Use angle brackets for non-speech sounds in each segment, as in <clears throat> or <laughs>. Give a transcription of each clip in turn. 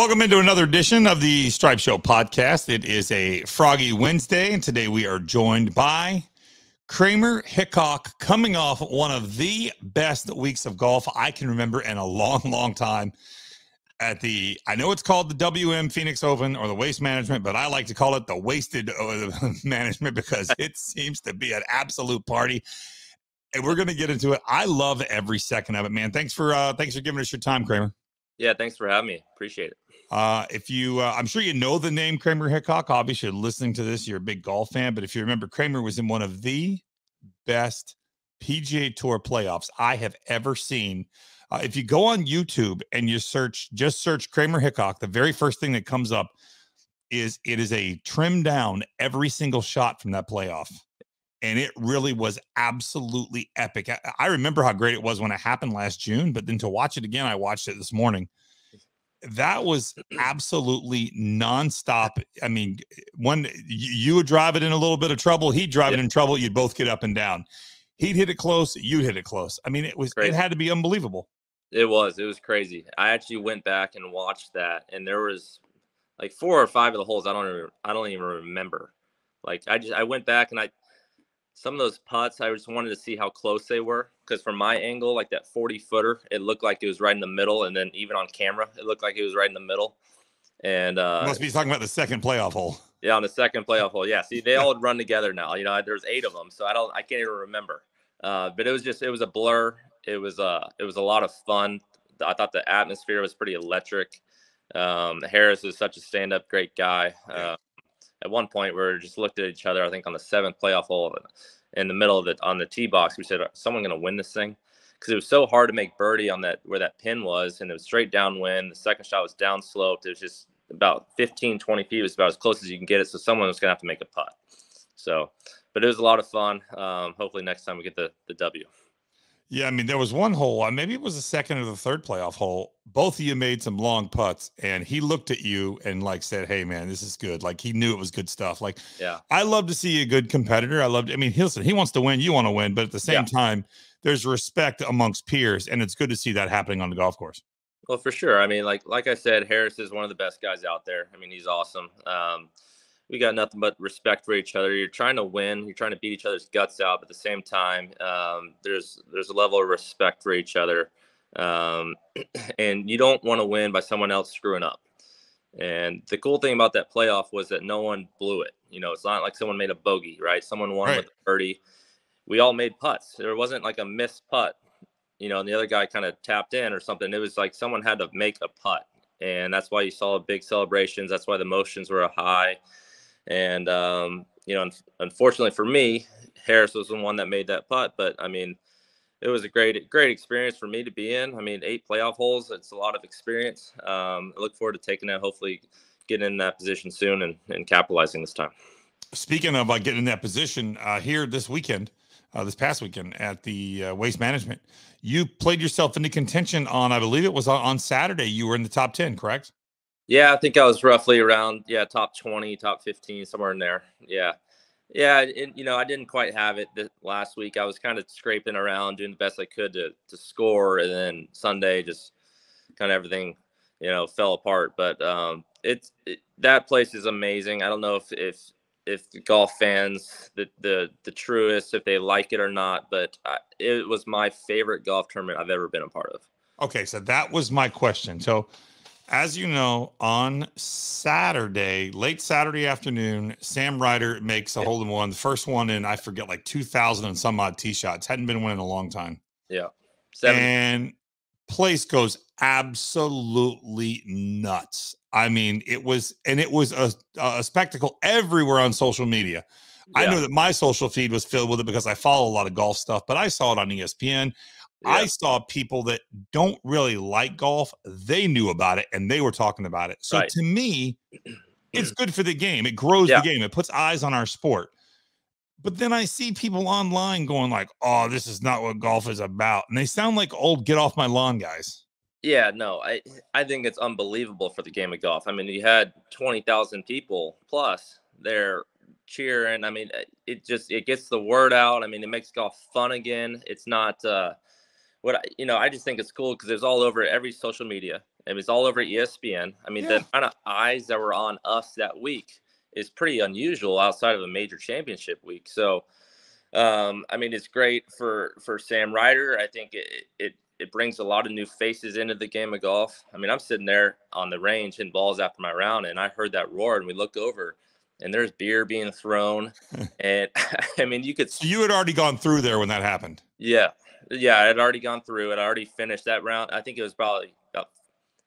Welcome into another edition of the Stripe Show podcast. It is a Froggy Wednesday, and today we are joined by Kramer Hickok, coming off one of the best weeks of golf I can remember in a long, long time. At the, I know it's called the WM Phoenix Open or the Waste Management, but I like to call it the Wasted uh, <laughs> Management because <laughs> it seems to be an absolute party. And we're going to get into it. I love every second of it, man. Thanks for uh, thanks for giving us your time, Kramer. Yeah, thanks for having me. Appreciate it. Uh, if you, uh, I'm sure you know the name Kramer Hickok. Obviously, listening to this, you're a big golf fan. But if you remember, Kramer was in one of the best PGA Tour playoffs I have ever seen. Uh, if you go on YouTube and you search, just search Kramer Hickok, the very first thing that comes up is it is a trimmed down every single shot from that playoff. And it really was absolutely epic. I, I remember how great it was when it happened last June, but then to watch it again, I watched it this morning that was <clears throat> absolutely nonstop. I mean, when you would drive it in a little bit of trouble, he'd drive it in trouble. You'd both get up and down. He'd hit it close, you'd hit it close. I mean, it was crazy. it had to be unbelievable. It was. It was crazy. I actually went back and watched that, and there was like four or five of the holes I don't even I don't even remember. Like I just I went back and I some of those putts, I just wanted to see how close they were because from my angle, like that 40 footer, it looked like it was right in the middle. And then even on camera, it looked like it was right in the middle. And uh, must be talking about the second playoff hole. Yeah, on the second playoff hole. Yeah. See, they all run together now. You know, there's eight of them, so I don't, I can't even remember. Uh, but it was just, it was a blur. It was, uh, it was a lot of fun. I thought the atmosphere was pretty electric. Um, Harris is such a stand-up great guy. Uh, at one point we just looked at each other. I think on the seventh playoff hole in the middle of it on the tee box, we said, "Someone going to win this thing?" Because it was so hard to make birdie on that where that pin was, and it was straight downwind. The second shot was down sloped. It was just about 15, 20 feet. It was about as close as you can get it. So someone was going to have to make a putt. So, but it was a lot of fun. Um, hopefully next time we get the the W. Yeah, I mean, there was one hole, uh, maybe it was the second or the third playoff hole. Both of you made some long putts, and he looked at you and like said, "Hey, man, this is good." Like he knew it was good stuff. Like, yeah, I love to see a good competitor. I love. I mean, listen, he wants to win, you want to win, but at the same yeah. time, there's respect amongst peers, and it's good to see that happening on the golf course. Well, for sure. I mean, like like I said, Harris is one of the best guys out there. I mean, he's awesome. Um, we got nothing but respect for each other. You're trying to win. You're trying to beat each other's guts out, but at the same time, um, there's there's a level of respect for each other, um, <clears throat> and you don't want to win by someone else screwing up. And the cool thing about that playoff was that no one blew it. You know, it's not like someone made a bogey, right? Someone won right. with a birdie. We all made putts. There wasn't like a missed putt, you know, and the other guy kind of tapped in or something. It was like someone had to make a putt, and that's why you saw big celebrations. That's why the emotions were high and um, you know, un- unfortunately for me, Harris was the one that made that putt. But I mean, it was a great, great experience for me to be in. I mean, eight playoff holes. It's a lot of experience. Um, I look forward to taking that. Hopefully, getting in that position soon and, and capitalizing this time. Speaking of uh, getting in that position uh, here this weekend, uh, this past weekend at the uh, Waste Management, you played yourself into contention on, I believe it was on, on Saturday. You were in the top ten, correct? Yeah, I think I was roughly around yeah top twenty, top fifteen, somewhere in there. Yeah, yeah. And, you know, I didn't quite have it last week. I was kind of scraping around, doing the best I could to to score, and then Sunday just kind of everything you know fell apart. But um, it's it, that place is amazing. I don't know if if if golf fans the the the truest if they like it or not, but I, it was my favorite golf tournament I've ever been a part of. Okay, so that was my question. So as you know, on Saturday, late Saturday afternoon, Sam Ryder makes a hole in one. The first one in, I forget, like 2,000 and some odd tee shots. Hadn't been one in a long time. Yeah. Seven. And place goes absolutely nuts. I mean, it was, and it was a, a spectacle everywhere on social media. Yeah. I know that my social feed was filled with it because I follow a lot of golf stuff, but I saw it on ESPN. Yeah. I saw people that don't really like golf, they knew about it and they were talking about it. So right. to me, <clears throat> it's good for the game. It grows yeah. the game. It puts eyes on our sport. But then I see people online going like, "Oh, this is not what golf is about." And they sound like old get off my lawn guys. Yeah, no. I I think it's unbelievable for the game of golf. I mean, you had 20,000 people plus there cheering. I mean, it just it gets the word out. I mean, it makes golf fun again. It's not uh what I, you know, I just think it's cool because it's all over every social media. It was all over ESPN. I mean, yeah. the kind of eyes that were on us that week is pretty unusual outside of a major championship week. So, um, I mean, it's great for for Sam Ryder. I think it, it it brings a lot of new faces into the game of golf. I mean, I'm sitting there on the range hitting balls after my round, and I heard that roar, and we look over, and there's beer being thrown, <laughs> and <laughs> I mean, you could. So you had already gone through there when that happened. Yeah, yeah, I had already gone through it. I already finished that round. I think it was probably about.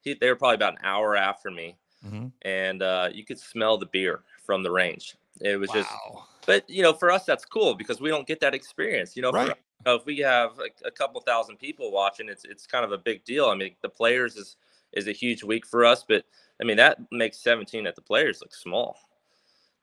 They were probably about an hour after me, mm-hmm. and uh, you could smell the beer from the range. It was wow. just. But you know, for us, that's cool because we don't get that experience. You know, right. for, know, if we have a, a, couple thousand people watching, it's it's kind of a big deal. I mean, the players is is a huge week for us, but I mean that makes 17 at the players look small.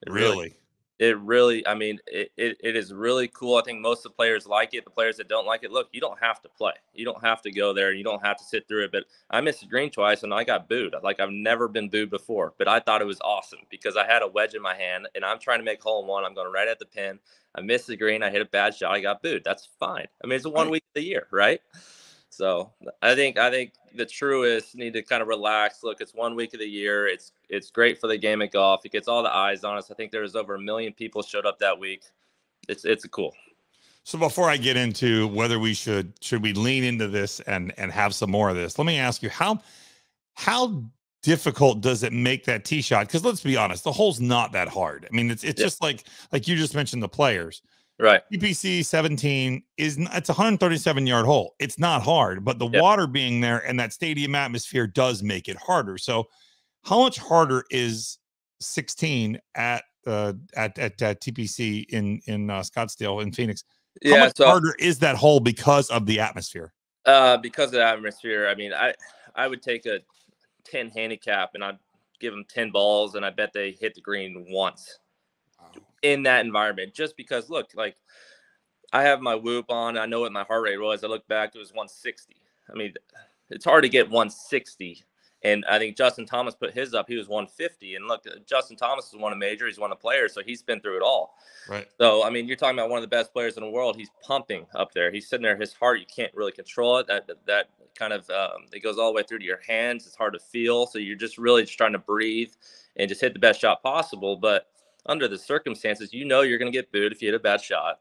It really, really it really i mean it, it, it is really cool i think most of the players like it the players that don't like it look you don't have to play you don't have to go there you don't have to sit through it but i missed a green twice and i got booed like i've never been booed before but i thought it was awesome because i had a wedge in my hand and i'm trying to make hole in one i'm going right at the pin i missed the green i hit a bad shot i got booed that's fine i mean it's one week of the year right so I think I think the truest need to kind of relax. Look, it's one week of the year. It's it's great for the game of golf. It gets all the eyes on us. I think there was over a million people showed up that week. It's it's cool. So before I get into whether we should should we lean into this and and have some more of this, let me ask you how how difficult does it make that tee shot? Because let's be honest, the hole's not that hard. I mean, it's it's yeah. just like like you just mentioned the players. Right. TPC 17 is it's a 137 yard hole. It's not hard, but the yep. water being there and that stadium atmosphere does make it harder. So, how much harder is 16 at uh at at, at TPC in in uh, Scottsdale in Phoenix? How yeah, much so, harder is that hole because of the atmosphere? Uh, because of the atmosphere. I mean, I I would take a 10 handicap and I'd give them 10 balls and I bet they hit the green once in that environment just because look like i have my whoop on i know what my heart rate was i look back it was 160 i mean it's hard to get 160 and i think justin thomas put his up he was 150 and look justin thomas is one of major he's one of players so he's been through it all. Right. So i mean you're talking about one of the best players in the world he's pumping up there he's sitting there his heart you can't really control it that that kind of um, it goes all the way through to your hands it's hard to feel so you're just really just trying to breathe and just hit the best shot possible but under the circumstances, you know you're going to get booed if you hit a bad shot,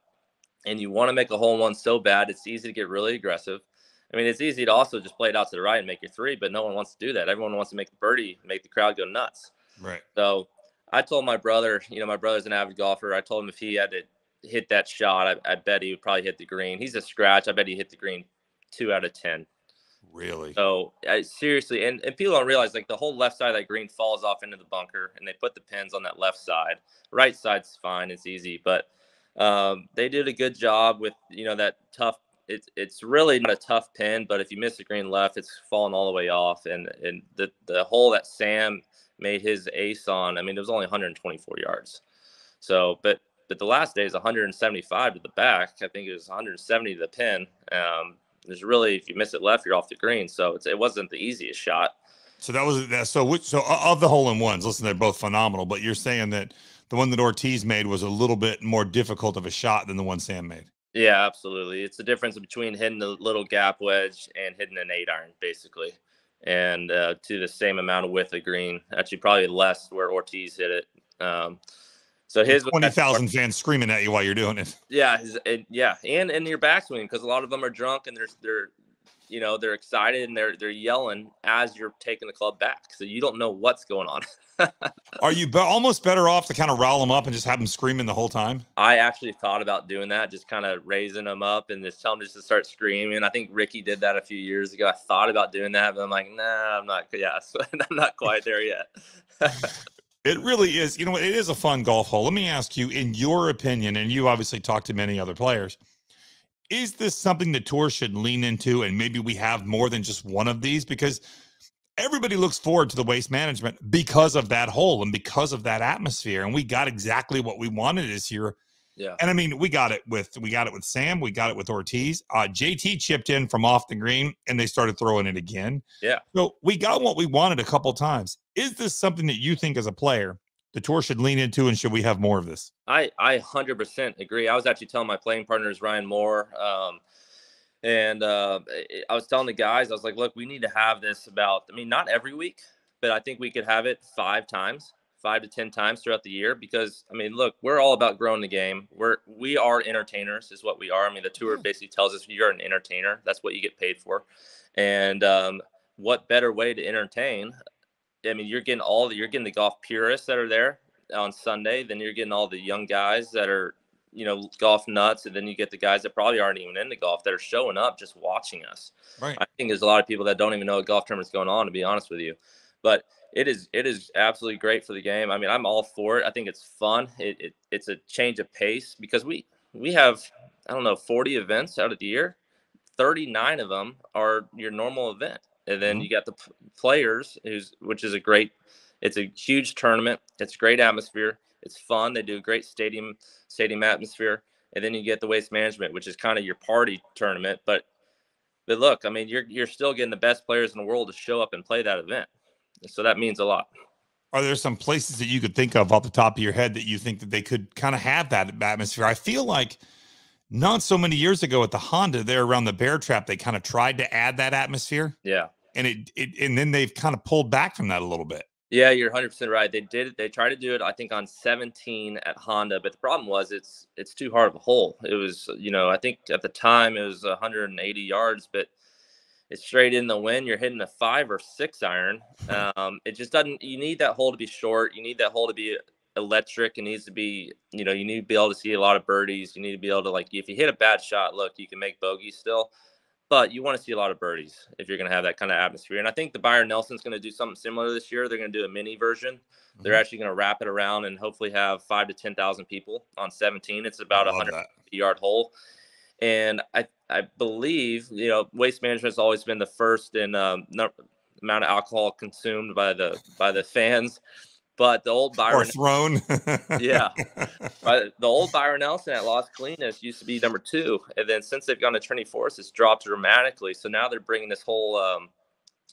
and you want to make a hole in one so bad. It's easy to get really aggressive. I mean, it's easy to also just play it out to the right and make your three, but no one wants to do that. Everyone wants to make the birdie, make the crowd go nuts. Right. So I told my brother, you know, my brother's an avid golfer. I told him if he had to hit that shot, I, I bet he would probably hit the green. He's a scratch. I bet he hit the green two out of 10. Really? So I, seriously, and, and people don't realize like the whole left side of that green falls off into the bunker, and they put the pins on that left side. Right side's fine; it's easy, but um, they did a good job with you know that tough. It's it's really not a tough pin, but if you miss the green left, it's falling all the way off. And and the the hole that Sam made his ace on, I mean, it was only 124 yards. So, but but the last day is 175 to the back. I think it was 170 to the pin. Um, there's really if you miss it left, you're off the green. So it wasn't the easiest shot. So that was that. So which so of the hole in ones, listen, they're both phenomenal. But you're saying that the one that Ortiz made was a little bit more difficult of a shot than the one Sam made. Yeah, absolutely. It's the difference between hitting the little gap wedge and hitting an eight iron, basically, and uh, to the same amount of width of green. Actually, probably less where Ortiz hit it. Um, so his twenty thousand fans screaming at you while you're doing it. Yeah, his, and, yeah, and and your backswing because a lot of them are drunk and they're they're you know they're excited and they're they're yelling as you're taking the club back, so you don't know what's going on. <laughs> are you be- almost better off to kind of rile them up and just have them screaming the whole time? I actually thought about doing that, just kind of raising them up and just tell them just to start screaming. I think Ricky did that a few years ago. I thought about doing that, but I'm like, nah, I'm not. Yeah, <laughs> I'm not quite there yet. <laughs> It really is. You know, it is a fun golf hole. Let me ask you, in your opinion, and you obviously talked to many other players, is this something the tour should lean into? And maybe we have more than just one of these because everybody looks forward to the waste management because of that hole and because of that atmosphere. And we got exactly what we wanted this year yeah. And I mean, we got it with we got it with Sam, we got it with Ortiz. Uh, JT chipped in from off the green and they started throwing it again. Yeah. So we got what we wanted a couple times. Is this something that you think as a player the tour should lean into and should we have more of this? I I 100% agree. I was actually telling my playing partners Ryan Moore um And uh, I was telling the guys, I was like, look, we need to have this about, I mean, not every week, but I think we could have it five times, five to 10 times throughout the year. Because, I mean, look, we're all about growing the game. We're, we are entertainers, is what we are. I mean, the tour basically tells us you're an entertainer. That's what you get paid for. And um, what better way to entertain? I mean, you're getting all the, you're getting the golf purists that are there on Sunday. Then you're getting all the young guys that are you know golf nuts and then you get the guys that probably aren't even into golf that are showing up just watching us right i think there's a lot of people that don't even know a golf tournament's going on to be honest with you but it is it is absolutely great for the game. I mean i'm all for it. I think it's fun. It, it it's a change of pace because we we have i don't know 40 events out of the year. 39 of them are your normal event. And then mm-hmm. you got the players who's which is a great it's a huge tournament. It's great atmosphere. It's fun. They do a great stadium stadium atmosphere, and then you get the waste management, which is kind of your party tournament. But but look, I mean, you're you're still getting the best players in the world to show up and play that event, so that means a lot. Are there some places that you could think of off the top of your head that you think that they could kind of have that atmosphere? I feel like not so many years ago at the Honda there around the bear trap, they kind of tried to add that atmosphere. Yeah. And it, it and then they've kind of pulled back from that a little bit. Yeah, you're 100 percent right. They did. They tried to do it. I think on 17 at Honda, but the problem was it's it's too hard of a hole. It was, you know, I think at the time it was 180 yards, but it's straight in the wind. You're hitting a five or six iron. Um, it just doesn't. You need that hole to be short. You need that hole to be electric. It needs to be, you know, you need to be able to see a lot of birdies. You need to be able to like, if you hit a bad shot, look, you can make bogey still but you want to see a lot of birdies if you're going to have that kind of atmosphere. And I think the Byron Nelson's going to do something similar this year. They're going to do a mini version. Mm-hmm. They're actually going to wrap it around and hopefully have five to ten thousand people on 17. It's about a hundred yard hole, and I I believe you know waste management has always been the first in um, amount of alcohol consumed by the by the fans. But the old Byron or thrown, yeah. <laughs> The old Byron Nelson at Las Colinas used to be number two, and then since they've gone to Trinity Forest, it's dropped dramatically. So now they're bringing this whole um,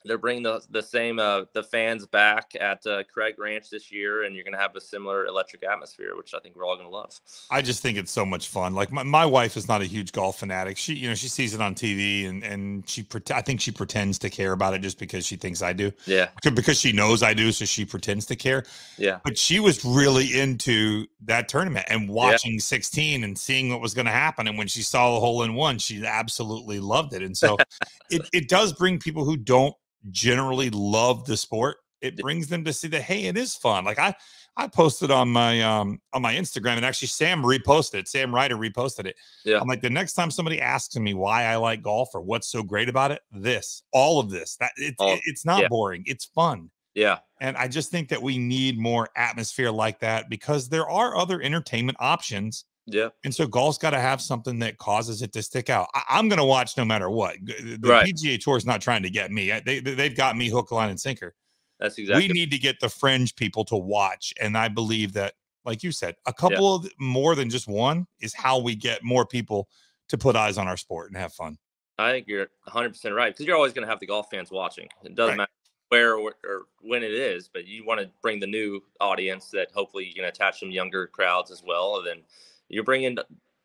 they're bringing the, the same uh, the fans back at uh, Craig Ranch this year, and you're going to have a similar electric atmosphere, which I think we're all going to love. I just think it's so much fun. Like my, my wife is not a huge golf fanatic. She you know she sees it on TV, and and she I think she pretends to care about it just because she thinks I do. Yeah, because she knows I do, so she pretends to care. Yeah, but she was really into that tournament and watching yeah. 16 and seeing what was going to happen. And when she saw the hole in one, she absolutely loved it. And so <laughs> it it does bring people who don't generally love the sport, it brings them to see that hey, it is fun. Like I I posted on my um on my Instagram and actually Sam reposted it. Sam Ryder reposted it. Yeah. I'm like the next time somebody asks me why I like golf or what's so great about it, this, all of this. That it's oh, it's not yeah. boring. It's fun. Yeah. And I just think that we need more atmosphere like that because there are other entertainment options yeah. And so golf's got to have something that causes it to stick out. I, am going to watch no matter what. The right. PGA Tour is not trying to get me. They, they've got me hook, line, and sinker. That's exactly. We need to get the fringe people to watch. And I believe that, like you said, a couple yeah. of more than just one is how we get more people to put eyes on our sport and have fun. I think you're 100% right because you're always going to have the golf fans watching. It doesn't right. matter where or, or, when it is, but you want to bring the new audience that hopefully you can attach some younger crowds as well. And then you're bringing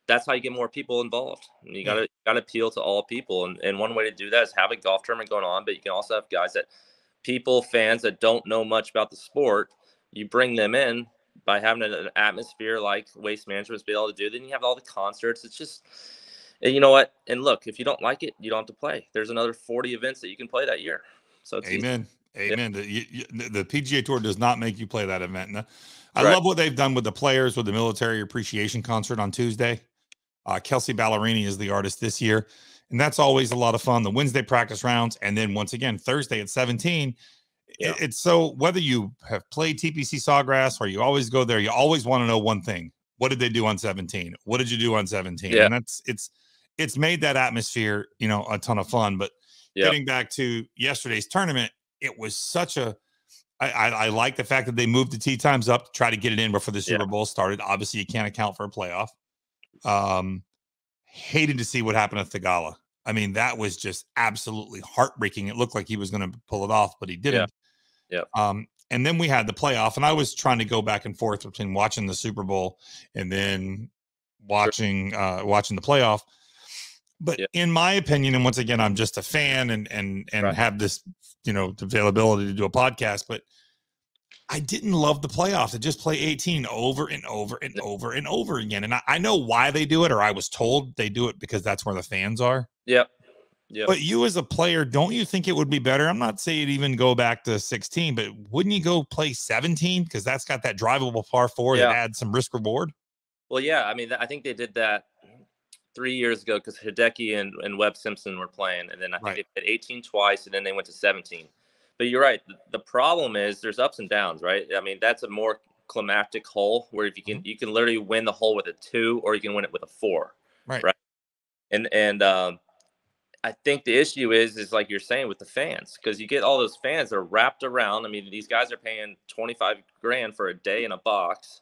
that's how you get more people involved. You got to got to appeal to all people, and and one way to do that is have a golf tournament going on. But you can also have guys that people fans that don't know much about the sport. You bring them in by having an atmosphere like Waste Management be able to do. Then you have all the concerts. It's just you know what? And look, if you don't like it, you don't have to play. There's another 40 events that you can play that year. So amen, easy. Amen. Yeah. The, the, PGA Tour does not make you play that event. I right. love what they've done with the players with the military appreciation concert on Tuesday. Uh, Kelsea Ballerini is the artist this year, and that's always a lot of fun. The Wednesday practice rounds, and then once again Thursday at 17. Yeah. It's so whether you have played TPC Sawgrass or you always go there, you always want to know one thing: what did they do on 17? What did you do on 17? Yeah. And that's it's it's made that atmosphere, you know, a ton of fun. But yeah. getting back to yesterday's tournament, it was such a I, I, I, like the fact that they moved the tee times up to try to get it in before the Super yeah. Bowl started. Obviously, you can't account for a playoff. Um, hated to see what happened at Theegala. I mean, that was just absolutely heartbreaking. It looked like he was going to pull it off, but he didn't. Yeah. yeah. Um, and then we had the playoff, and I was trying to go back and forth between watching the Super Bowl and then watching uh, watching the playoff. But yeah. in my opinion, and once again, I'm just a fan and and and right. have this, you know, availability to do a podcast, but I didn't love the playoffs. To just play 18 over and over and over and over again. And I, I, know why they do it, or I was told they do it because that's where the fans are. Yep. Yep. But you as a player, don't you think it would be better? I'm not saying even go back to 16, but wouldn't you go play 17? Because that's got that drivable par four yeah. that adds some risk reward. Well, yeah. I mean, I think they did that three years ago because Hideki and, and Webb Simpson were playing. And then I think right. they did 18 twice and then they went to 17. But you're right. The problem is there's ups and downs, right? I mean, that's a more climactic hole where if you can mm-hmm. you can literally win the hole with a two or you can win it with a four. Right. Right. And and um I think the issue is is like you're saying with the fans because you get all those fans that are wrapped around. I mean, these guys are paying 25 grand for a day in a box,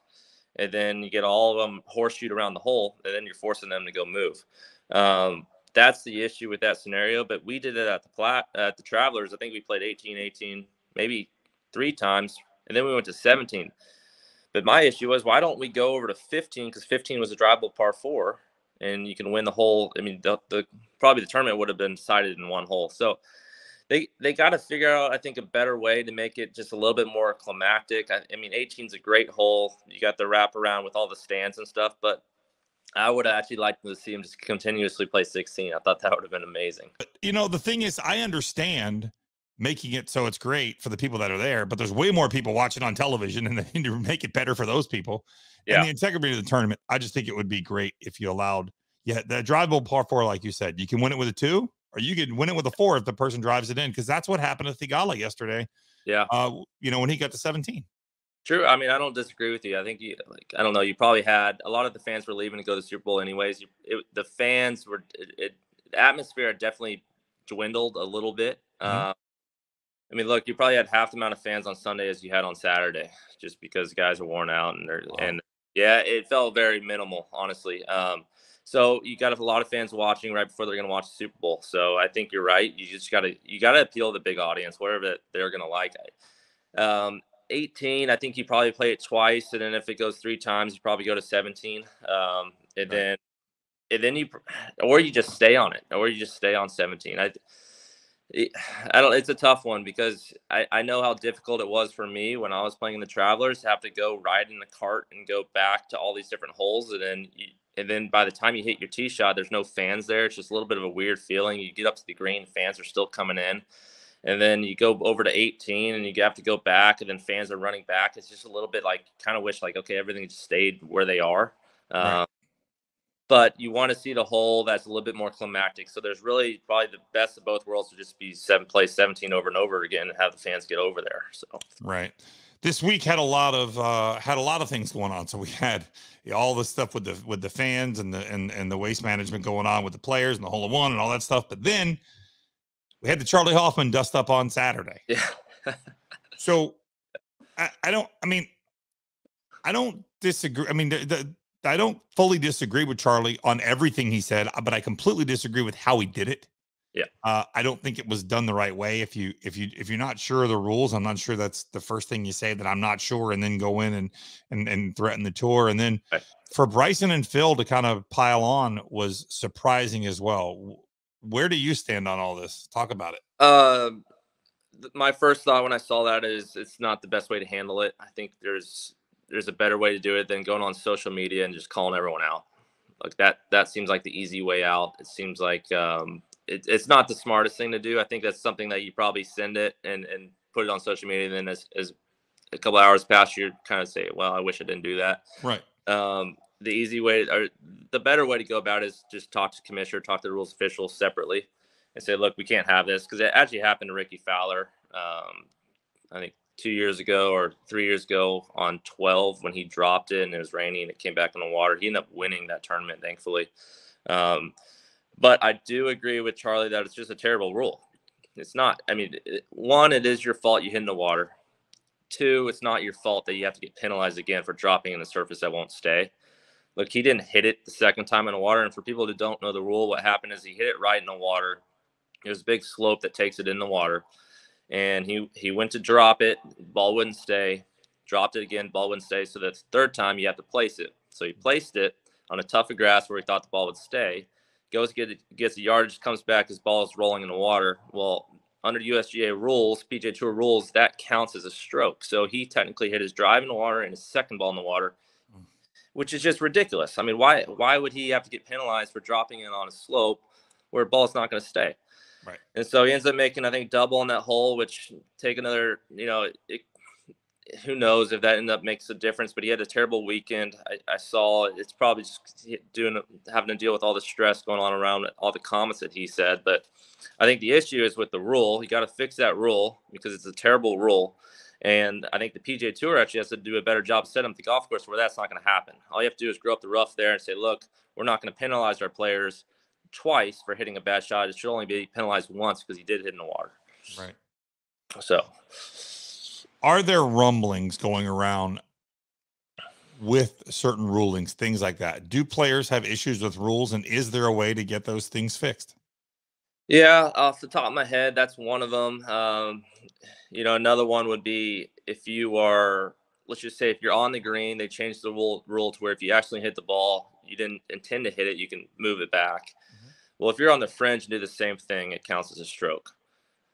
and then you get all of them horseshoed around the hole, and then you're forcing them to go move. Um, that's the issue with that scenario. But we did it at the plat at the Travelers. I think we played 18, 18, maybe three times, and then we went to 17. But my issue was why don't we go over to 15 because 15 was a drivable par four, and you can win the whole. I mean, the, the probably the tournament would have been decided in one hole. So they they got to figure out, I think, a better way to make it just a little bit more climactic. I, I mean, 18 is a great hole. You got the wrap around with all the stands and stuff, but I would actually like to see him just continuously play 16. I thought that would have been amazing. You know, the thing is, I understand making it so it's great for the people that are there, but there's way more people watching on television, and they need to make it better for those people. Yeah. And the integrity of the tournament, I just think it would be great if you allowed, yeah, the drivable par four, like you said, you can win it with a two, or you can win it with a four if the person drives it in, because that's what happened to Theegala yesterday. Yeah. Uh, you know, when he got to 17. True. I mean, I don't disagree with you. I think you like. I don't know. You probably had a lot of the fans were leaving to go to the Super Bowl anyways. You, it, the fans were. It, it, the atmosphere definitely dwindled a little bit. Mm-hmm. Uh, I mean, look, you probably had half the amount of fans on Sunday as you had on Saturday, just because guys are worn out and they're wow. and yeah, it felt very minimal, honestly. Um, so you got a lot of fans watching right before they're going to watch the Super Bowl. So I think you're right. You just got to you got to appeal to the big audience, whatever they're going to like. Um, 18, I think you probably play it twice, and then if it goes three times, you probably go to 17. Um, and right. then, and then you, or you just stay on it, or you just stay on 17. I, I don't. It's a tough one because I, I know how difficult it was for me when I was playing in the Travelers to have to go ride in the cart and go back to all these different holes, and then you, and then by the time you hit your tee shot, there's no fans there. It's just a little bit of a weird feeling. You get up to the green, fans are still coming in and then you go over to 18 and you have to go back and then fans are running back it's just a little bit like kind of wish like okay everything just stayed where they are right. um, but you want to see the hole that's a little bit more climactic so there's really probably the best of both worlds to just be seven play 17 over and over again and have the fans get over there so right this week had a lot of uh had a lot of things going on so we had all the stuff with the with the fans and the and, and the waste management going on with the players and the hole of one and all that stuff but then we had the Charley Hoffman dust up on Saturday. Yeah. so I, I, don't, I mean, I don't disagree. I mean, the, the, I don't fully disagree with Charley on everything he said, but I completely disagree with how he did it. Yeah. Uh, I don't think it was done the right way. If you if you if you're not sure of the rules, I'm not sure that's the first thing you say that I'm not sure, and then go in and and and threaten the tour. And then right. for Bryson and Phil to kind of pile on was surprising as well where do you stand on all this? Talk about it. Uh, my first thought when I saw that is it's not the best way to handle it. I think there's there's a better way to do it than going on social media and just calling everyone out. Like that that seems like the easy way out. It seems like um, it, it's not the smartest thing to do. I think that's something that you probably send it and and put it on social media. And then as, as a couple hours pass, you kind of say, "Well, I wish I didn't do that." Right. Um, the easy way or the better way to go about it is just talk to commissioner, talk to the rules officials separately, and say, look, we can't have this because it actually happened to Rickie Fowler. Um, I think two years ago or three years ago on 12 when he dropped it and it was raining and it came back in the water. He ended up winning that tournament, thankfully. Um, but I do agree with Charley that it's just a terrible rule. It's not. I mean, one, it is your fault you hit in the water. Two, it's not your fault that you have to get penalized again for dropping in the surface that won't stay. Look, he didn't hit it the second time in the water. And for people who don't know the rule, what happened is he hit it right in the water. There's a big slope that takes it in the water. And he, he went to drop it, ball wouldn't stay. Dropped it again, ball wouldn't stay. So that's the third time you have to place it. So he placed it on a tuft of grass where he thought the ball would stay. Goes get gets a yardage, comes back, his ball is rolling in the water. Well, under USGA rules, PGA Tour rules, that counts as a stroke. So he technically hit his drive in the water and his second ball in the water, which is just ridiculous. I mean, why why would he have to get penalized for dropping in on a slope where a ball's not going to stay? Right. And so he ends up making, I think, double on that hole, which take another, you know, it, who knows if that end up makes a difference. But he had a terrible weekend. I, I, saw it's probably just doing having to deal with all the stress going on around all the comments that he said. But I think the issue is with the rule. You got to fix that rule because it's a terrible rule. And I think the PGA Tour actually has to do a better job setting up the golf course where that's not going to happen. All you have to do is grow up the rough there and say, look, we're not going to penalize our players twice for hitting a bad shot. It should only be penalized once because he did hit in the water. Right. So are there rumblings going around with certain rulings, things like that? Do players have issues with rules, and is there a way to get those things fixed? Yeah, off the top of my head, that's one of them. Um, you know, another one would be if you are, let's just say, if you're on the green, they changed the rule rule to where if you actually hit the ball, you didn't intend to hit it, you can move it back. Mm-hmm. Well, if you're on the fringe and do the same thing, it counts as a stroke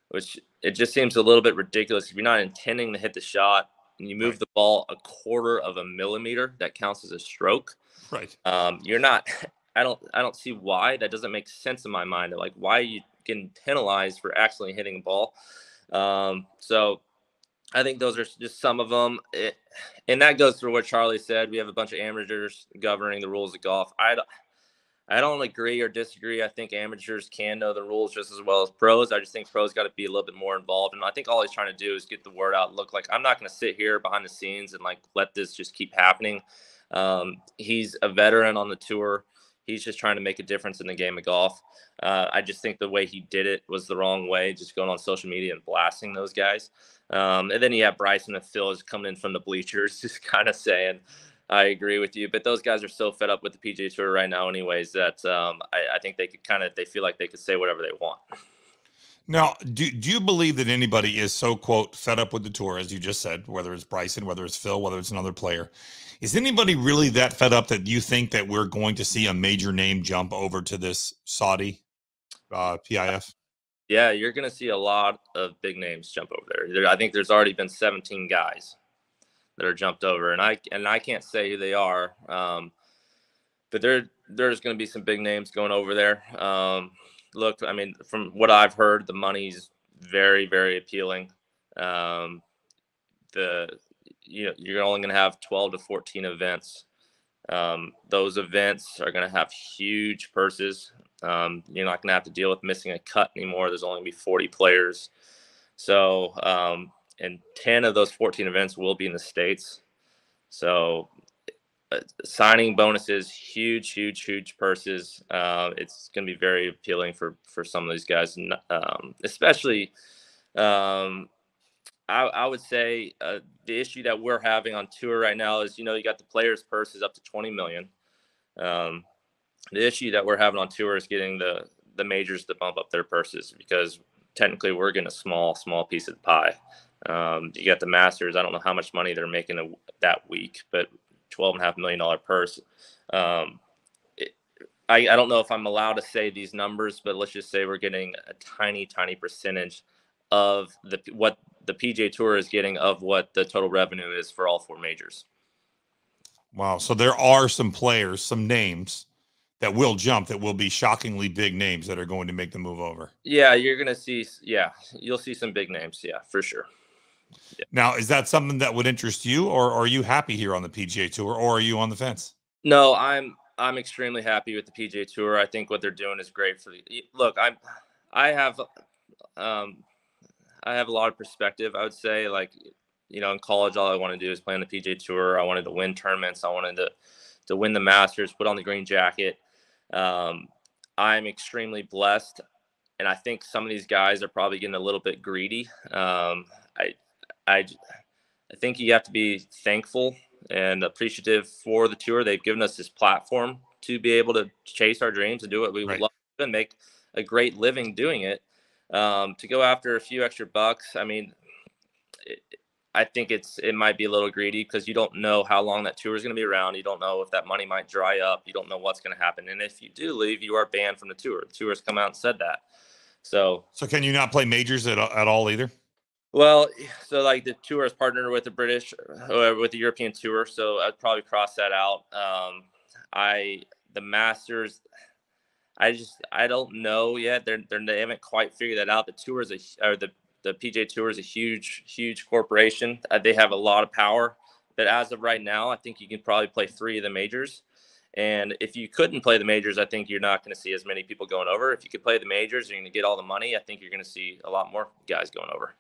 which it just seems a little bit ridiculous. If you're not intending to hit the shot and you move right. the ball a quarter of a millimeter, that counts as a stroke. Right. Um, you're not. <laughs> I don't. I don't see why that doesn't make sense in my mind. Like, why are you getting penalized for actually hitting a ball? Um, so I think those are just some of them. It, and that goes through what Charley said. We have a bunch of amateurs governing the rules of golf. I I don't agree or disagree. I think amateurs can know the rules just as well as pros. I just think pros got to be a little bit more involved. And I think all he's trying to do is get the word out. Look, like I'm not going to sit here behind the scenes and like let this just keep happening. Um, he's a veteran on the tour. He's just trying to make a difference in the game of golf. Uh, I just think the way he did it was the wrong way, just going on social media and blasting those guys. Um, and then you have Bryson and Phil is coming in from the bleachers, <laughs> just kind of saying, I agree with you, but those guys are so fed up with the PGA Tour right now, anyways. That um, I, I, think they could kind of they feel like they could say whatever they want. Now, do do you believe that anybody is so quote fed up with the tour, as you just said, whether it's Bryson, whether it's Phil, whether it's another player? Is anybody really that fed up that you think that we're going to see a major name jump over to this Saudi uh, PIF? Yeah, you're going to see a lot of big names jump over there. there. I think there's already been 17 guys that are jumped over, and I and I can't say who they are, um, but there there's going to be some big names going over there. Um, look, I mean, from what I've heard, the money's very very appealing. Um, the you know, you're only going to have 12 to 14 events. Um, those events are going to have huge purses. Um, you're not going to have to deal with missing a cut anymore. There's only going to be 40 players. So um, and 10 of those 14 events will be in the states. So uh, signing bonuses huge huge huge purses uh, it's going to be very appealing for for some of these guys um, especially um, I, I, would say uh, the issue that we're having on tour right now is you know you got the players purses up to 20 million. Um, the issue that we're having on tour is getting the the majors to bump up their purses because technically we're getting a small small piece of the pie um, you got the Masters. I don't know how much money they're making a, that week, but twelve and a half million dollar purse. Um, it, I, I don't know if I'm allowed to say these numbers, but let's just say we're getting a tiny, tiny percentage of the what the PGA Tour is getting of what the total revenue is for all four majors. Wow! So there are some players, some names that will jump that will be shockingly big names that are going to make the move over. Yeah, you're going to see. Yeah, you'll see some big names. Yeah, for sure. Now, is that something that would interest you, or, are you happy here on the PGA Tour, or are you on the fence? No, I'm I'm extremely happy with the PGA Tour. I think what they're doing is great for the look. I'm I have um I have a lot of perspective. I would say like you know in college all I wanted to do is play on the PGA Tour. I wanted to win tournaments. I wanted to to win the Masters, put on the green jacket. Um, I'm extremely blessed, and I think some of these guys are probably getting a little bit greedy. Um, I I, I think you have to be thankful and appreciative for the tour. They've given us this platform to be able to chase our dreams and do what we right. would love and make a great living doing it. Um, to go after a few extra bucks, I mean, it, I think it's it might be a little greedy because you don't know how long that tour is going to be around. You don't know if that money might dry up. You don't know what's going to happen. And if you do leave, you are banned from the tour. The tour has come out and said that. So, so can you not play majors at, at all either? Well, so like the tour is partnered with the British, uh, with the European tour. So I'd probably cross that out. Um, I the Masters. I just I don't know yet. They're, they're they haven't quite figured that out. The tour is a or the the PGA Tour is a huge huge corporation. Uh, they have a lot of power. But as of right now, I think you can probably play three of the majors. And if you couldn't play the majors, I think you're not going to see as many people going over. If you could play the majors, you're going to get all the money. I think you're going to see a lot more guys going over.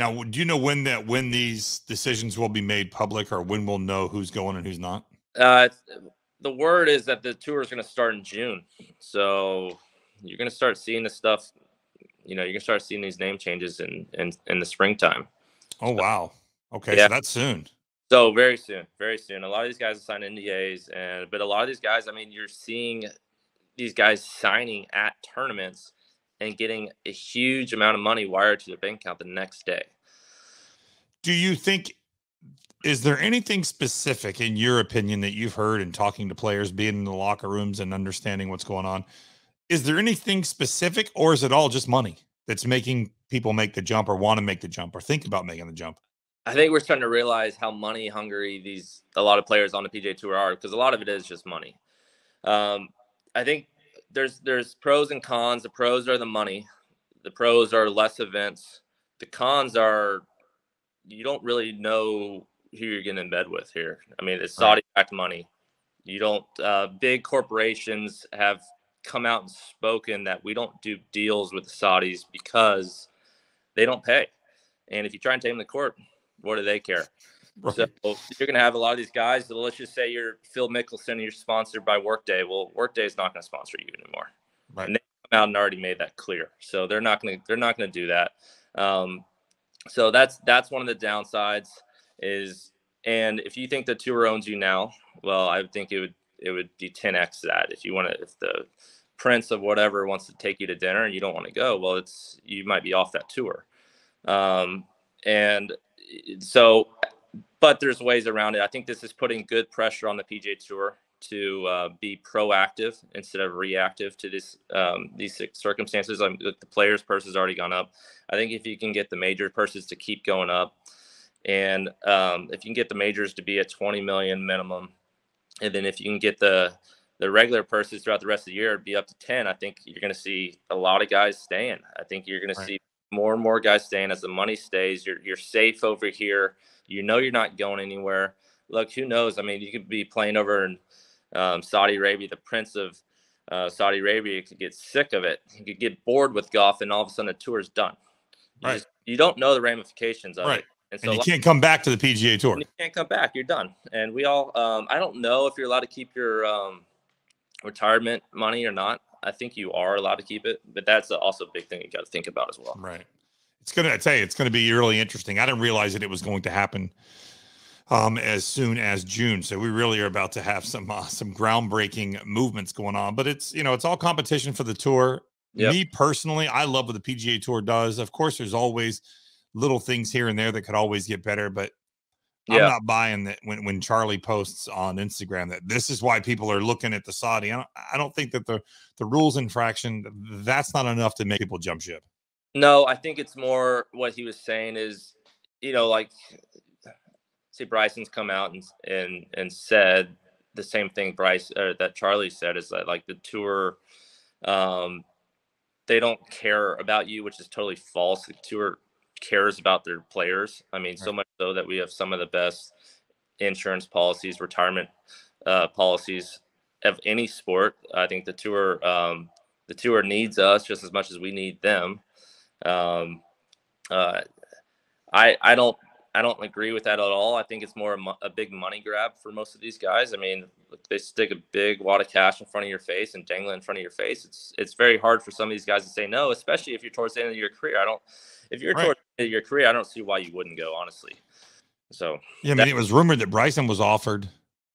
Now, do you know when that when these decisions will be made public, or when we'll know who's going and who's not? Uh, the word is that the tour is going to start in June, so you're going to start seeing the stuff. You know, you're going to start seeing these name changes in in, in the springtime. Oh wow! Okay, yeah. so that's soon. So very soon, very soon. A lot of these guys have signed NDAs, and but a lot of these guys, I mean, you're seeing these guys signing at tournaments and getting a huge amount of money wired to their bank account the next day. Do you think is there anything specific in your opinion that you've heard in talking to players, being in the locker rooms and understanding what's going on? Is there anything specific or is it all just money that's making people make the jump or want to make the jump or think about making the jump? I think we're starting to realize how money hungry these a lot of players on the pj Tour are because a lot of it is just money. Um, I think there's there's pros and cons. The pros are the money. The pros are less events. The cons are you don't really know who you're getting in bed with here. I mean, it's Saudi backed money. You don't uh, big corporations have come out and spoken that we don't do deals with the Saudis because they don't pay. And if you try and take them to court, what do they care? <laughs> Right. So you're going to have a lot of these guys. Let's just say you're Phil Mickelson and you're sponsored by Workday. Well, Workday is not going to sponsor you anymore. Right. And they come out and already made that clear. So they're not going to they're not going to do that. Um, so that's that's one of the downsides. Is and if you think the tour owns you now, well, I think it would it would be 10x that. If you want to, if the prince of whatever wants to take you to dinner and you don't want to go, well, it's you might be off that tour. Um, and so but there's ways around it. I think this is putting good pressure on the PGA Tour to uh, be proactive instead of reactive to this um, these circumstances. I'm, the players' purse has already gone up. I think if you can get the major purses to keep going up, and um, if you can get the majors to be at 20 million minimum, and then if you can get the the regular purses throughout the rest of the year to be up to 10, I think you're going to see a lot of guys staying. I think you're going right. to see more and more guys staying as the money stays. You're you're safe over here you know you're not going anywhere. Look, who knows? I mean, you could be playing over in um, Saudi Arabia. The prince of uh, Saudi Arabia could get sick of it. He could get bored with golf, and all of a sudden the tour is done. You right. Just, you don't know the ramifications of right. it. And, so and you can't come back to the PGA Tour. You can't come back. You're done. And we all, um, I don't know if you're allowed to keep your um, retirement money or not. I think you are allowed to keep it, but that's also a big thing you got to think about as well. Right it's gonna I tell you, it's gonna be really interesting. I didn't realize that it was going to happen um, as soon as June. So we really are about to have some uh, some groundbreaking movements going on. But it's you know it's all competition for the tour. Yep. Me personally, I love what the PGA Tour does. Of course, there's always little things here and there that could always get better, but yeah. I'm not buying that when, when Charley posts on Instagram that this is why people are looking at the Saudi. I don't, I don't think that the the rules infraction that's not enough to make people jump ship. No, I think it's more what he was saying is, you know, like see Bryson's come out and and and said the same thing Bryce or that Charley said is that like the tour um they don't care about you, which is totally false. The tour cares about their players. I mean, right. so much so that we have some of the best insurance policies, retirement uh, policies of any sport. I think the tour um, the tour needs us just as much as we need them. Um, uh, I I don't I don't agree with that at all. I think it's more a, a, big money grab for most of these guys. I mean, they stick a big wad of cash in front of your face and dangle in front of your face. It's it's very hard for some of these guys to say no, especially if you're towards the end of your career. I don't. If you're right. towards the end of your career, I don't see why you wouldn't go. Honestly. So yeah, I mean, it was rumored that Bryson was offered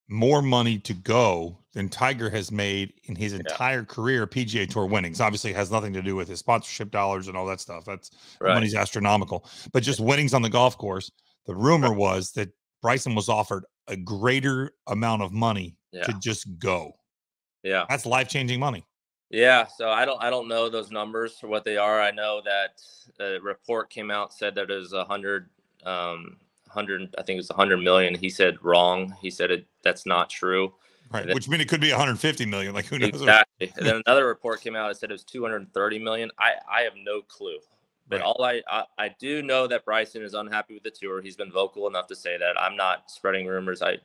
more money to go than Tiger has made in his entire career PGA Tour winnings. Obviously, has nothing to do with his sponsorship dollars and all that stuff. That's right. money's astronomical. But just <laughs> winnings on the golf course, The rumor was that Bryson was offered a greater amount of money Yeah. to just go. Yeah. That's life changing money. Yeah, so I don't I don't know those numbers for what they are. I know that a report came out said that it was a hundred um hundred I think it was a hundred million. He said wrong. He said it that's not true. Right. then- Which means it could be 150 million. Like who knows? Exactly. and then <laughs> another report came out that said it was 230 million. I I have no clue. But Right. all I, I I do know that Bryson is unhappy with the tour. He's been vocal enough to say that. I'm not spreading rumors. I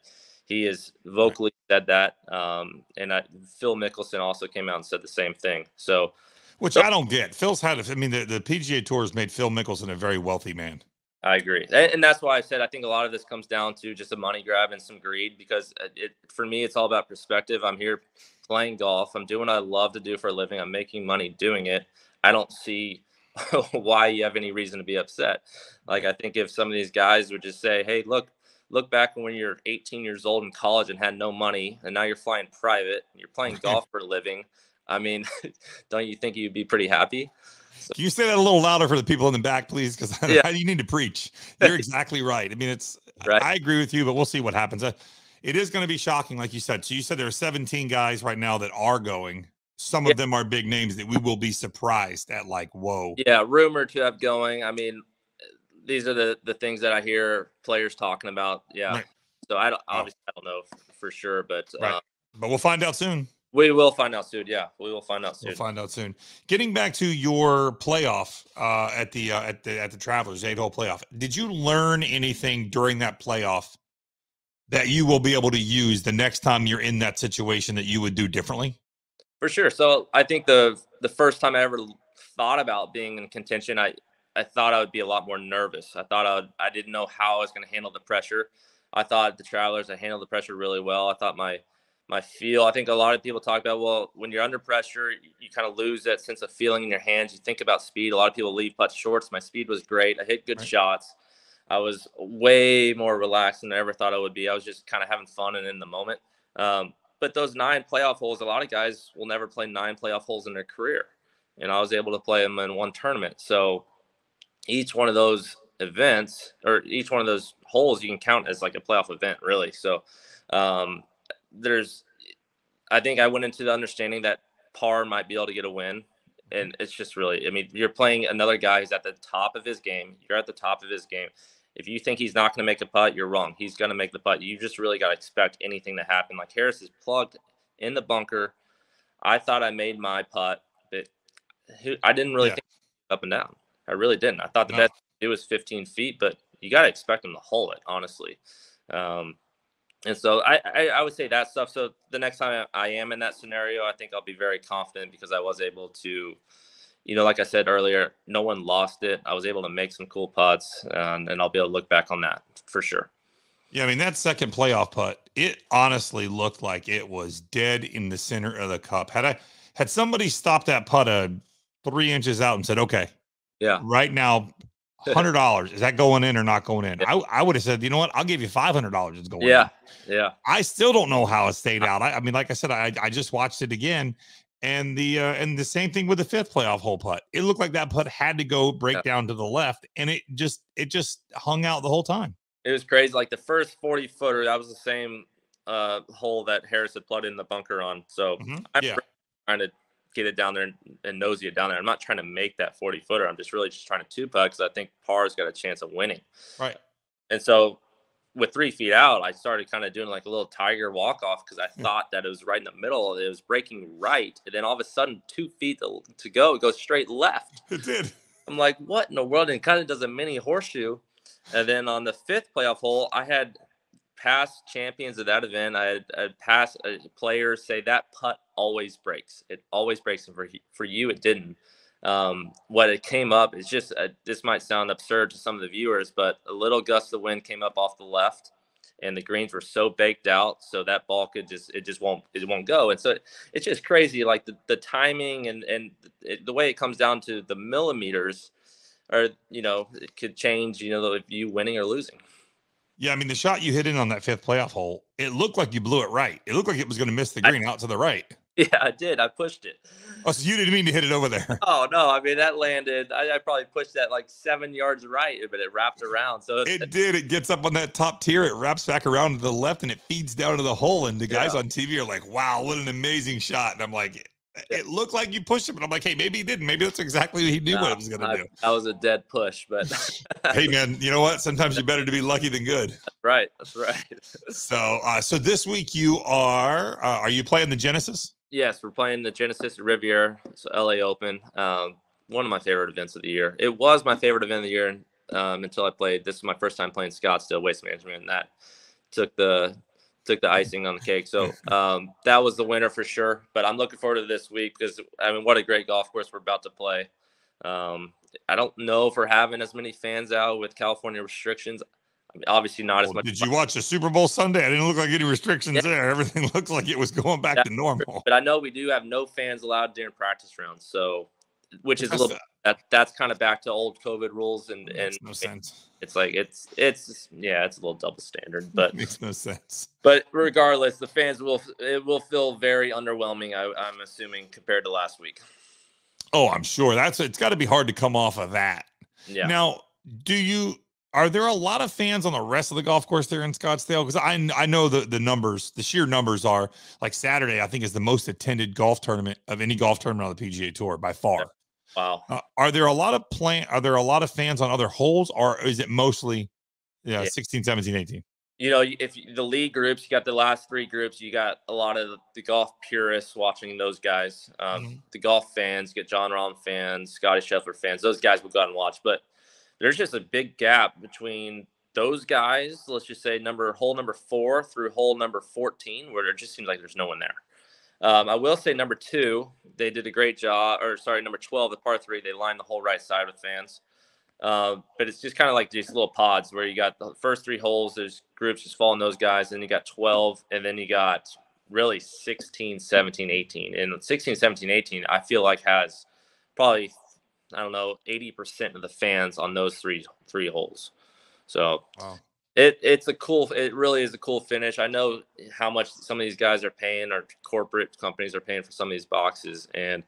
he has vocally said that. Um, and I, Phil Mickelson also came out and said the same thing. So Which So- I don't get. Phil's had, a, I mean, the, the PGA Tour has made Phil Mickelson a very wealthy man. I agree, and, and that's why I said I think a lot of this comes down to just a money grab and some greed. Because it, it for me, it's all about perspective. I'm here playing golf. I'm doing what I love to do for a living. I'm making money doing it. I don't see <laughs> why you have any reason to be upset. Like I think if some of these guys would just say, "Hey, look, look back when you're 18 years old in college and had no money, and now you're flying private, and you're playing golf for a living." I mean, <laughs> don't you think you'd be pretty happy? Can you say that a little louder for the people in the back, please? Because <laughs> Yeah. you need to preach. <laughs> You're exactly right. I mean, it's, Right. I agree with you, but we'll see what happens. Uh, it is going to be shocking, like you said. So you said there are 17 guys right now that are going. Some Yeah. of them are big names that we will be surprised at, like, whoa. Yeah, rumored to have going. I mean, these are the the things that I hear players talking about. Yeah. Right. So I don't Oh. obviously I don't know for sure, but Right. uh, But we'll find out soon. we will find out soon. Yeah, we will find out soon. We'll find out soon. Getting back to your playoff uh, at the uh, at the at the Travelers eight hole playoff, did you learn anything during that playoff that you will be able to use the next time you're in that situation that you would do differently? For sure. So I think the the first time I ever thought about being in contention, I I thought I would be a lot more nervous. I thought I would, I didn't know how I was going to handle the pressure. I thought the Travelers I handled the pressure really well. I thought my my feel. I think a lot of people talk about well, when you're under pressure, you, you kind of lose that sense of feeling in your hands. You think about speed. A lot of people leave putts shorts. My speed was great. I hit good Right. shots. I was way more relaxed than I ever thought I would be. I was just kind of having fun and in the moment. Um, but those nine playoff holes, a lot of guys will never play nine playoff holes in their career. And I was able to play them in one tournament. So each one of those events or each one of those holes you can count as like a playoff event, really. So um, there's, I think I went into the understanding that par might be able to get a win. And it's just really, I mean, you're playing another guy who's at the top of his game. You're at the top of his game. If you think he's not going to make a putt, you're wrong. He's going to make the putt. You just really got to expect anything to happen. Like Harris is plugged in the bunker. I thought I made my putt, but who- I didn't really Yeah. think up and down. I really didn't. I thought the No. best it was 15 feet, but you got to expect them to hole it, honestly. Um, and so I, I, I would say that stuff. So the next time I am in that scenario, I think I'll be very confident because I was able to, you know, like I said earlier, no one lost it. I was able to make some cool putts, and, and I'll be able to look back on that for sure. Yeah, I mean that second playoff putt, it honestly looked like it was dead in the center of the cup. Had I had somebody stopped that putt uh, three inches out and said, "Okay, Yeah. right now, hundred dollars is that going in or not going in?" Yeah. I, I would have said, "You know what? I'll give you five hundred dollars. It's going." in." Yeah. Yeah. I still don't know how it <laughs> stayed out. I, I mean, like I said, I, I just watched it again, and the uh, and the same thing with the fifth playoff hole putt. It looked like that putt had to go break Yeah. down to the left, and it just it just hung out the whole time. It was crazy. Like the first 40 footer, that was the same uh, hole that Harris had plugged in the bunker on. So Mhm. I'm Yeah. trying to get it down there and, and nosy it down there. I'm not trying to make that 40 footer. I'm just really just trying to two putt because I think par's got a chance of winning. Right. And so with three feet out, I started kind of doing like a little tiger walk off because I thought that it was right in the middle. It was breaking right. And then all of a sudden, two feet to, to go, it goes straight left. <laughs> It did. I'm like, what in the world? And it kind of does a mini horseshoe. And then on the fifth playoff hole, I had past champions of that event. I had, I had past uh, players say that putt always breaks. It always breaks. And for, for you, it didn't. Um, what it came up is just, uh, this might sound absurd to some of the viewers, but a little gust of wind came up off the left and the greens were so baked out. So that ball could just, it just won't, it won't go. And so it's just crazy. Like the, the timing and, and it, the way it comes down to the millimeters, or you know it could change you know if you winning or losing Yeah, I mean the shot you hit in on that fifth playoff hole, it looked like you blew it right. It looked like it was going to miss the I- green out to the right. <laughs> Yeah, I did. I pushed it. Oh, so you didn't mean to hit it over there? <laughs> Oh no! I mean that landed. I, I probably pushed that like seven yards right, but it wrapped around. So it did. It gets up on that top tier. It wraps back around to the left, and it feeds down to the hole. And the guys yeah. on TV are like, "Wow, what an amazing shot!" And I'm like, it looked like you pushed him, but I'm like, hey, maybe he didn't. Maybe that's exactly what he knew what it was going to do. That was a dead push, but <laughs> hey, man, you know what? Sometimes you're better to be lucky than good. That's right. That's right. <laughs> so, uh, so this week you are, uh, are you playing the Genesis? Yes, we're playing the Genesis Riviera, so LA Open. Um, one of my favorite events of the year. It was my favorite event of the year um, until I played. This is my first time playing Scottsdale Waste Management, and that took the took the icing on the cake. So um, that was the winner for sure. But I'm looking forward to this week because I mean, what a great golf course we're about to play. Um, I don't know if we're having as many fans out with California restrictions. I mean, obviously not well, as much. Did you watch the Super Bowl Sunday? I didn't look like any restrictions yeah. there. Everything <laughs> looked like it was going back yeah, to normal. But I know we do have no fans allowed during practice rounds, so which is a little that that's kind of back to old COVID rules and and no sense. It's like it's it's yeah, it's a little double standard, <laughs> but makes no sense. But regardless, the fans will it will feel very underwhelming. I, I'm assuming compared to last week. Oh, I'm sure that's it's got to be hard to come off of that. Yeah. Now, do you are there a lot of fans on the rest of the golf course there in Scottsdale? Because I I know the the numbers, the sheer numbers are like Saturday. I think is the most attended golf tournament of any golf tournament on the PGA Tour by far. Wow. Uh, are there a lot of plan? Are there a lot of fans on other holes, or is it mostly, yeah, yeah. 16, 17, 18? You know, if the league groups, you got the last three groups, you got a lot of the golf purists watching those guys. Um, mm-hmm. The golf fans, get Jon Rahm fans, Scottie Scheffler fans. Those guys will go out and watch, but there's just a big gap between those guys. Let's just say number hole number four through hole number 14, where it just seems like there's no one there. Um, I will say number two, they did a great job, or sorry, number 12, the par three, they lined the whole right side with fans. Uh, but it's just kind of like these little pods where you got the first three holes, there's groups just following those guys, and you got 12, and then you got really 16, 17, 18. And 16, 17, 18, I feel like has probably, I don't know, 80% of the fans on those three three holes. So wow it it's a cool it really is a cool finish i know how much some of these guys are paying or corporate companies are paying for some of these boxes and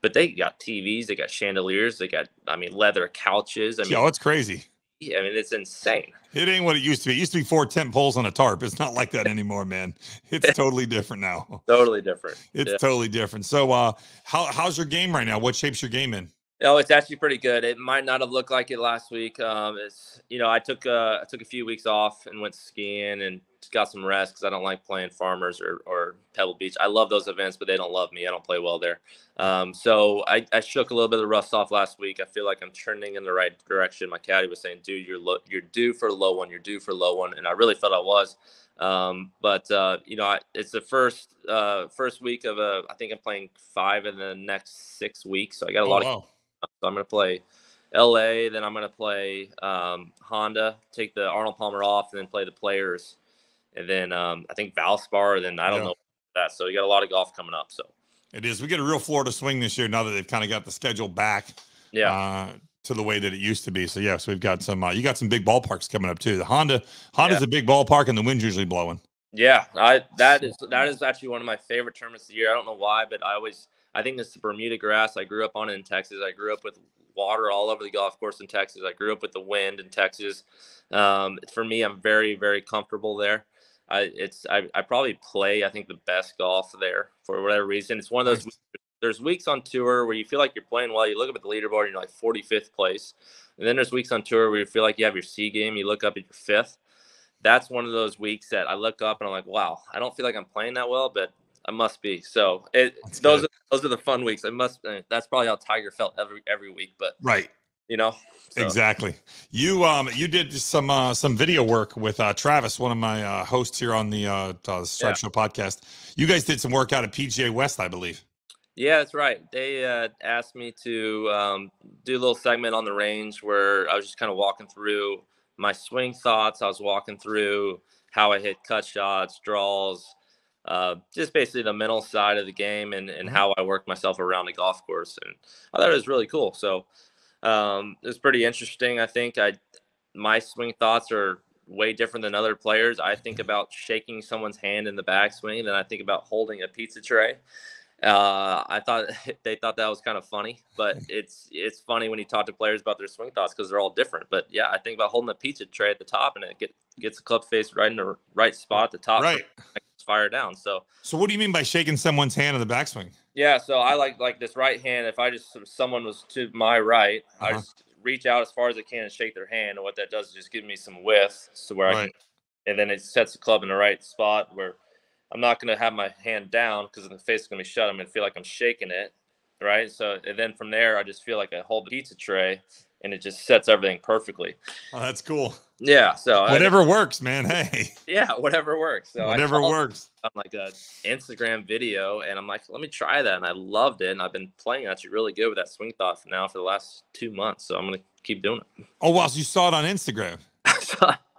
but they got tvs they got chandeliers they got i mean leather couches i mean oh it's crazy yeah, I mean, it's insane. It ain't what it used to be. It used to be four tent poles on a tarp. It's not like that <laughs> anymore, man. It's totally different now. Totally different. It's yeah. totally different. So, uh, how how's your game right now? What shape's your game in? Oh, it's actually pretty good. It might not have looked like it last week. Um, it's you know I took uh, I took a few weeks off and went skiing and got some rest because I don't like playing Farmers or, or Pebble Beach. I love those events, but they don't love me. I don't play well there. Um, so I, I shook a little bit of the rust off last week. I feel like I'm turning in the right direction. My caddy was saying, "Dude, you're lo- you're due for a low one. You're due for a low one," and I really felt I was. Um, but uh, you know, I, it's the first uh, first week of a. I think I'm playing five in the next six weeks, so I got a oh, lot wow. of so I'm going to play LA, then I'm going to play um, Honda, take the Arnold Palmer off, and then play the Players, and then um, I think Valspar. Then I don't yeah. know that. So you got a lot of golf coming up. So it is. We get a real Florida swing this year now that they've kind of got the schedule back. Yeah. Uh, to the way that it used to be. So yes, we've got some. Uh, you got some big ballparks coming up too. The Honda Honda's yeah. a big ballpark, and the wind's usually blowing. Yeah, I that is that is actually one of my favorite tournaments of the year. I don't know why, but I always I think it's the Bermuda grass. I grew up on it in Texas. I grew up with water all over the golf course in Texas. I grew up with the wind in Texas. Um, for me, I'm very, very comfortable there. I, it's I, I probably play I think the best golf there for whatever reason. It's one of those. There's weeks on tour where you feel like you're playing well. You look up at the leaderboard and you're like 45th place, and then there's weeks on tour where you feel like you have your C game. You look up at your fifth. That's one of those weeks that I look up and I'm like, wow, I don't feel like I'm playing that well, but I must be. So it those are, those are the fun weeks. I must. Uh, that's probably how Tiger felt every every week. But right, you know. So. Exactly. You um you did some uh, some video work with uh, Travis, one of my uh, hosts here on the uh, uh Stripe yeah. Show podcast. You guys did some work out at PGA West, I believe. Yeah, that's right. They uh, asked me to um, do a little segment on the range where I was just kind of walking through my swing thoughts. I was walking through how I hit cut shots, draws, uh, just basically the mental side of the game and, and mm-hmm. how I work myself around the golf course. And I thought it was really cool. So um, it was pretty interesting. I think I my swing thoughts are way different than other players. I think about shaking someone's hand in the backswing, then I think about holding a pizza tray. Uh, I thought <laughs> they thought that was kind of funny, but <laughs> it's it's funny when you talk to players about their swing thoughts because they're all different. But yeah, I think about holding a pizza tray at the top and it get, gets the club face right in the right spot at the top. Right. <laughs> Fire down. So. So what do you mean by shaking someone's hand in the backswing? Yeah. So I like like this right hand. If I just someone was to my right, uh-huh. I just reach out as far as I can and shake their hand, and what that does is just give me some width, so where right. I can, and then it sets the club in the right spot where I'm not going to have my hand down because the face is going to be shut. I'm going to feel like I'm shaking it, right? So and then from there, I just feel like I hold the pizza tray, and it just sets everything perfectly. Oh, that's cool. Yeah. So whatever I, works, man. Hey. Yeah, whatever works. So whatever works. On like a Instagram video, and I'm like, let me try that, and I loved it, and I've been playing actually really good with that swing thought now for the last two months. So I'm gonna keep doing it. Oh wow! So you saw it on Instagram. <laughs> I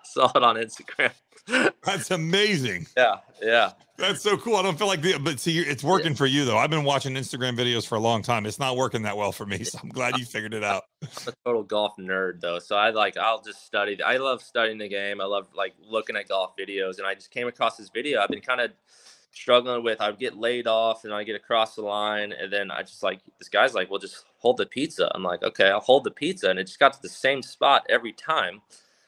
saw it on Instagram. <laughs> That's amazing. Yeah, yeah. That's so cool. I don't feel like the, but see, it's working yeah. for you though. I've been watching Instagram videos for a long time. It's not working that well for me, so I'm glad you figured it out. <laughs> I'm a total golf nerd though, so I like I'll just study. I love studying the game. I love like looking at golf videos, and I just came across this video. I've been kind of struggling with. I get laid off, and I get across the line, and then I just like this guy's like, "Well, just hold the pizza." I'm like, "Okay, I'll hold the pizza," and it just got to the same spot every time.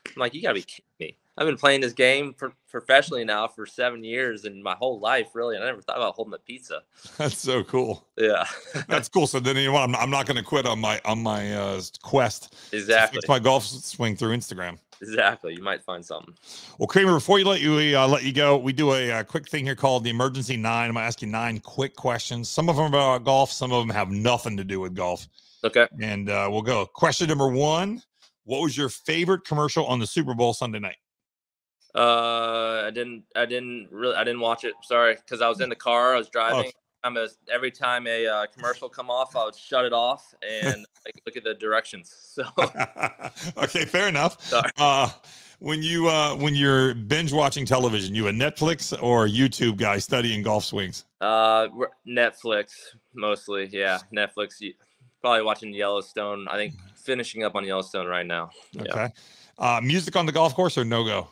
I'm like, "You gotta be kidding me." I've been playing this game for, professionally now for seven years and my whole life, really. And I never thought about holding a pizza. <laughs> That's so cool. Yeah, <laughs> that's cool. So then you know what? I'm, I'm not going to quit on my on my uh, quest. Exactly. It's my golf swing through Instagram. Exactly. You might find something. Well, Kramer, before you let you uh, let you go, we do a, a, uh, quick thing here called the emergency nine. I'm going to ask you nine quick questions. Some of them are about golf. Some of them have nothing to do with golf. Okay. And uh, we'll go. Question number one: What was your favorite commercial on the Super Bowl Sunday night? Uh, I didn't. I didn't really. I didn't watch it. Sorry, because I was in the car. I was driving. I'm a, every time a uh, commercial come off, I would shut it off and <laughs> look at the directions. So <laughs> okay, fair enough. Sorry. Uh, when you uh, when you're binge watching television, you a Netflix or YouTube guy studying golf swings? Uh, Netflix mostly. Yeah, Netflix. Probably watching Yellowstone. I think finishing up on Yellowstone right now. Okay. Yeah. Uh, music on the golf course or no go?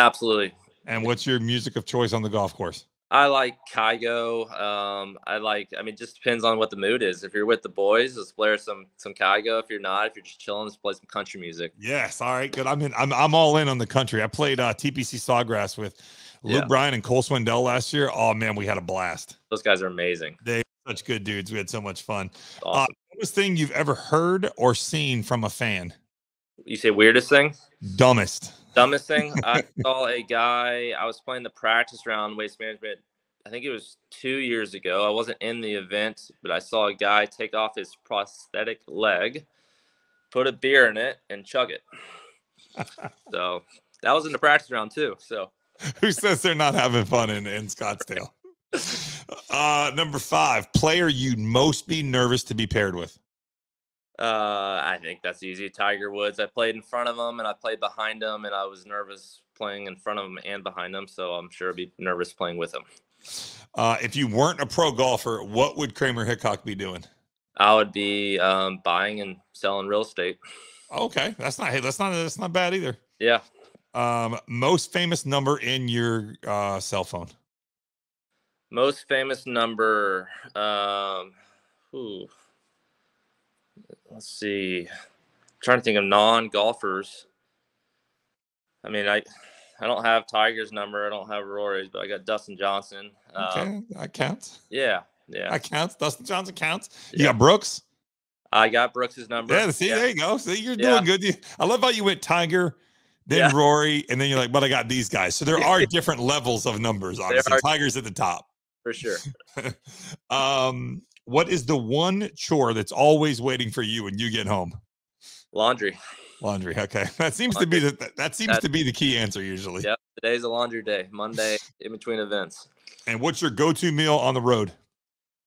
Absolutely. And what's your music of choice on the golf course? I like Kygo. Um, I like. I mean, just depends on what the mood is. If you're with the boys, let's play some some Kygo. If you're not, if you're just chilling, let's play some country music. Yes. All right. Good. I'm in. I'm I'm all in on the country. I played uh, TPC Sawgrass with Luke yeah. Bryan and Cole Swindell last year. Oh man, we had a blast. Those guys are amazing. They such good dudes. We had so much fun. Uh, awesome. Uh, dumbest thing you've ever heard or seen from a fan? You say weirdest thing? Dumbest. Dumbest thing, I saw a guy. I was playing the practice round waste management. I think it was two years ago. I wasn't in the event, but I saw a guy take off his prosthetic leg, put a beer in it, and chug it. so that was in the practice round too. So who says they're not having fun in, in Scottsdale? <laughs> uh, number five, player you'd most be nervous to be paired with. Uh, I think that's easy. Tiger Woods. I played in front of him and I played behind him, and I was nervous playing in front of him and behind him. So I'm sure I'd be nervous playing with him. Uh, if you weren't a pro golfer, what would Kramer Hickok be doing? I would be um, buying and selling real estate. Okay, that's not. Hey, that's not. That's not bad either. Yeah. Um, most famous number in your uh, cell phone. Most famous number. Um, ooh let's see. I'm trying to think of non golfers. I mean, I I don't have Tiger's number. I don't have Rory's, but I got Dustin Johnson. Okay, um, that counts. Yeah, yeah, that counts. Dustin Johnson counts. You yeah. got Brooks. I got Brooks's number. Yeah, see, yeah. there you go. See, you're yeah. doing good. I love how you went Tiger, then Rory, and then you're like, but I got these guys. So there <laughs> are different levels of numbers. Obviously, are, Tiger's at the top for sure. <laughs> um, what is the one chore that's always waiting for you when you get home? Laundry. Laundry. Okay, <laughs> that seems laundry. to be the that seems that's, to be the key answer usually. Yep. Today's a laundry day. Monday <laughs> in between events. And what's your go-to meal on the road?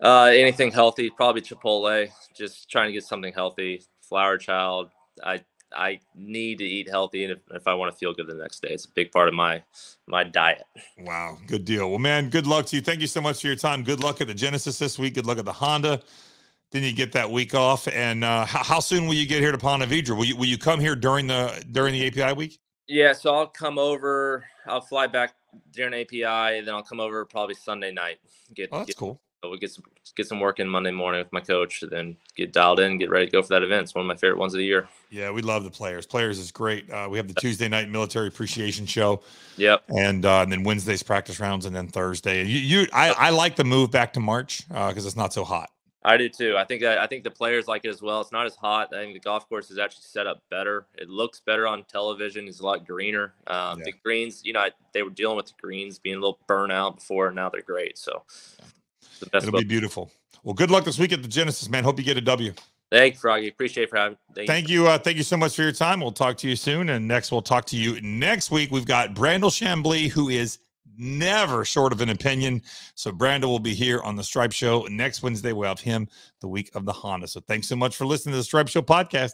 Uh, anything healthy, probably Chipotle. Just trying to get something healthy. Flower child. I I need to eat healthy, and if, if I want to feel good the next day, it's a big part of my my diet. Wow, good deal. Well, man, good luck to you. Thank you so much for your time. Good luck at the Genesis this week. Good luck at the Honda. Then you get that week off. And uh, how, how soon will you get here to Ponte Vedra? Will you will you come here during the during the API week? Yeah, so I'll come over. I'll fly back during API, then I'll come over probably Sunday night. Get, oh, that's get cool. So we get some get some work in Monday morning with my coach, and then get dialed in, get ready to go for that event. It's one of my favorite ones of the year. Yeah, we love the players. Players is great. Uh, we have the Tuesday night military appreciation show. Yep. And, uh, and then Wednesday's practice rounds, and then Thursday. You, you I, I like the move back to March because uh, it's not so hot. I do too. I think that I think the players like it as well. It's not as hot. I think the golf course is actually set up better. It looks better on television. It's a lot greener. Um, yeah. The greens, you know, I, they were dealing with the greens being a little burnout before, and now they're great. So yeah. It'll book. be beautiful. Well, good luck this week at the Genesis, man. Hope you get a W. Thank you, Froggy. Appreciate for having. Thank, thank you. Uh, thank you so much for your time. We'll talk to you soon. And next, we'll talk to you next week. We've got Brandel Chamblee, who is never short of an opinion. So Brandon will be here on the Stripe Show next Wednesday. We'll have him the week of the Honda. So thanks so much for listening to the Stripe Show podcast.